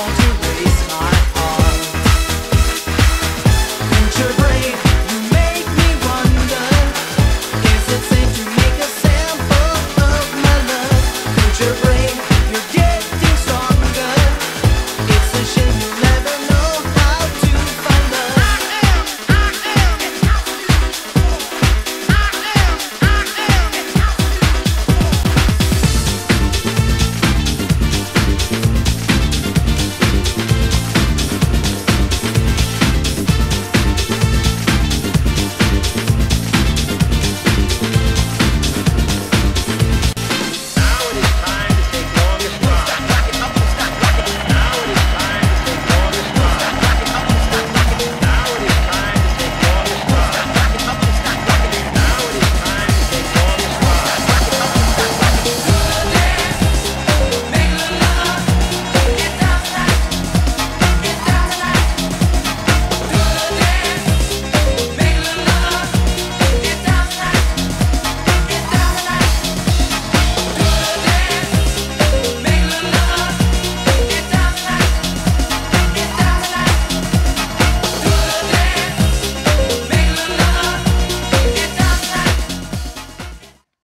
want to